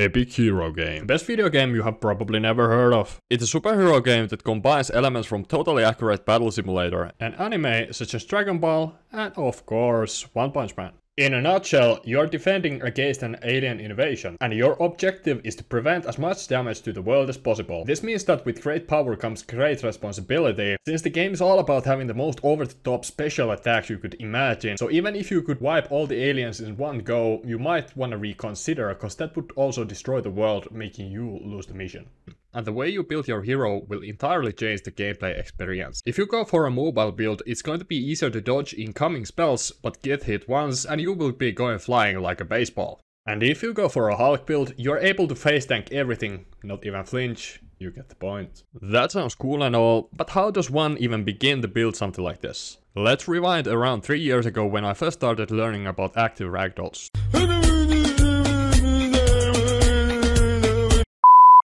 Epic Hero Game. Best video game you have probably never heard of. It's a superhero game that combines elements from totally accurate battle simulator and anime such as Dragon Ball and of course One Punch Man. In a nutshell, you're defending against an alien invasion, and your objective is to prevent as much damage to the world as possible. This means that with great power comes great responsibility, since the game is all about having the most over-the-top special attacks you could imagine, so even if you could wipe all the aliens in one go, you might wanna reconsider, cause that would also destroy the world, making you lose the mission and the way you build your hero will entirely change the gameplay experience. If you go for a mobile build, it's going to be easier to dodge incoming spells, but get hit once and you will be going flying like a baseball. And if you go for a Hulk build, you're able to face tank everything, not even flinch, you get the point. That sounds cool and all, but how does one even begin to build something like this? Let's rewind around 3 years ago when I first started learning about active ragdolls.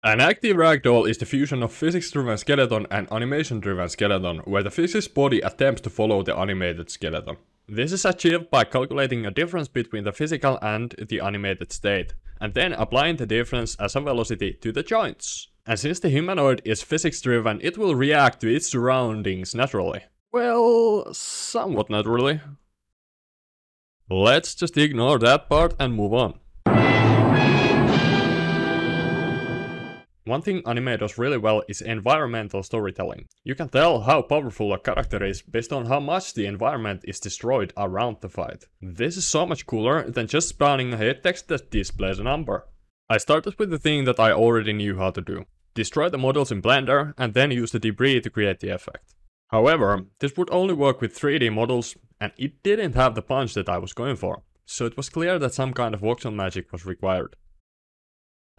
An active ragdoll is the fusion of physics-driven skeleton and animation-driven skeleton, where the physics body attempts to follow the animated skeleton. This is achieved by calculating a difference between the physical and the animated state, and then applying the difference as a velocity to the joints. And since the humanoid is physics-driven, it will react to its surroundings naturally. Well, somewhat naturally. Let's just ignore that part and move on. One thing anime does really well is environmental storytelling. You can tell how powerful a character is based on how much the environment is destroyed around the fight. This is so much cooler than just spawning a hit text that displays a number. I started with the thing that I already knew how to do. Destroy the models in Blender and then use the debris to create the effect. However, this would only work with 3D models and it didn't have the punch that I was going for. So it was clear that some kind of voxel magic was required.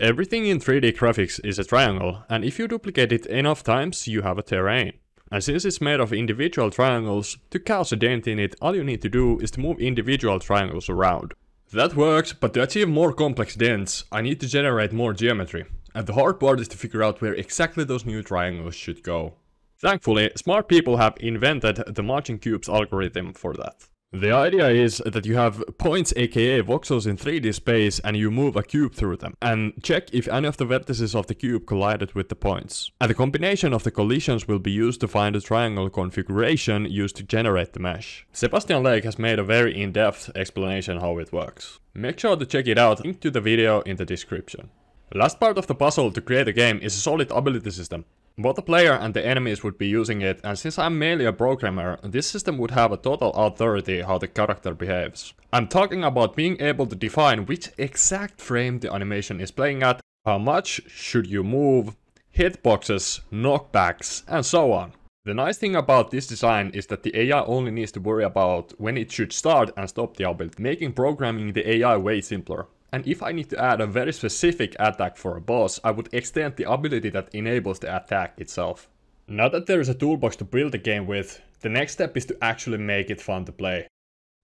Everything in 3D graphics is a triangle, and if you duplicate it enough times, you have a terrain. And since it's made of individual triangles, to cause a dent in it, all you need to do is to move individual triangles around. That works, but to achieve more complex dents, I need to generate more geometry. And the hard part is to figure out where exactly those new triangles should go. Thankfully, smart people have invented the marching cubes algorithm for that. The idea is that you have points aka voxels in 3D space and you move a cube through them and check if any of the vertices of the cube collided with the points. And the combination of the collisions will be used to find the triangle configuration used to generate the mesh. Sebastian Lague has made a very in-depth explanation how it works. Make sure to check it out, link to the video in the description. Last part of the puzzle to create a game is a solid ability system. Both the player and the enemies would be using it, and since I'm mainly a programmer, this system would have a total authority how the character behaves. I'm talking about being able to define which exact frame the animation is playing at, how much should you move, hitboxes, knockbacks, and so on. The nice thing about this design is that the AI only needs to worry about when it should start and stop the ability, making programming the AI way simpler. And if I need to add a very specific attack for a boss, I would extend the ability that enables the attack itself. Now that there is a toolbox to build the game with, the next step is to actually make it fun to play.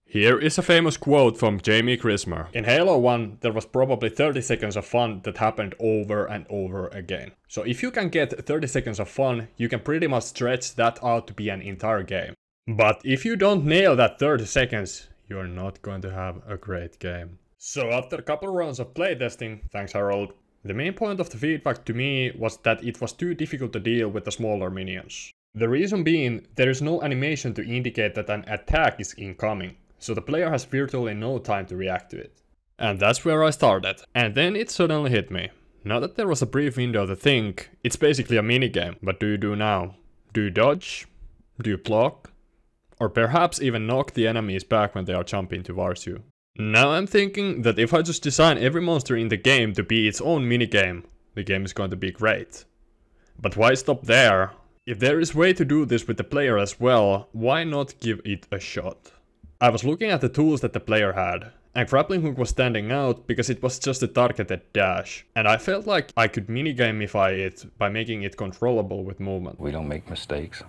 Here is a famous quote from Jaime Griesemer. In Halo 1, there was probably 30 seconds of fun that happened over and over again. So if you can get 30 seconds of fun, you can pretty much stretch that out to be an entire game. But if you don't nail that 30 seconds, you're not going to have a great game. So after a couple rounds of playtesting, thanks Harold, the main point of the feedback to me was that it was too difficult to deal with the smaller minions. The reason being, there is no animation to indicate that an attack is incoming, so the player has virtually no time to react to it. And that's where I started. And then it suddenly hit me. Now that there was a brief window to think, it's basically a minigame. What do you do now? Do you dodge? Do you block? Or perhaps even knock the enemies back when they are jumping towards you? Now I'm thinking that if I just design every monster in the game to be its own minigame, the game is going to be great. But why stop there? If there is way to do this with the player as well, why not give it a shot? I was looking at the tools that the player had, and grappling hook was standing out because it was just a targeted dash, and I felt like I could minigamify it by making it controllable with movement. We don't make mistakes,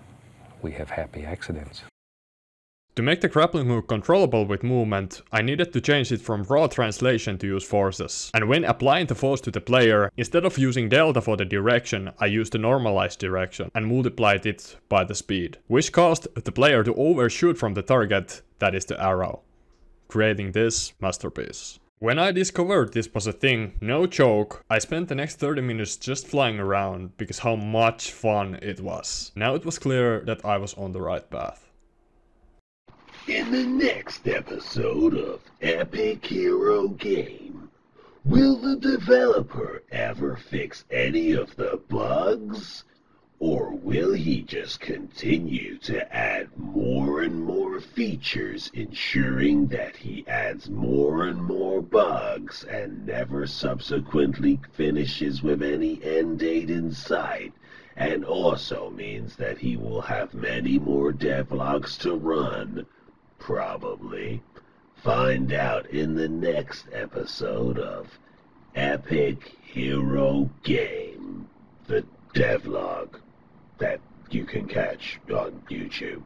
we have happy accidents. To make the grappling hook controllable with movement, I needed to change it from raw translation to use forces. And when applying the force to the player, instead of using delta for the direction, I used the normalized direction and multiplied it by the speed, which caused the player to overshoot from the target, that is the arrow, creating this masterpiece. When I discovered this was a thing, no joke, I spent the next 30 minutes just flying around because how much fun it was. Now it was clear that I was on the right path. In the next episode of Epic Hero Game, will the developer ever fix any of the bugs? Or will he just continue to add more and more features, ensuring that he adds more and more bugs and never subsequently finishes with any end date in sight? And also means that he will have many more devlogs to run. Probably. Find out in the next episode of Epic Hero Game, the devlog that you can catch on YouTube.